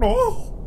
socorro!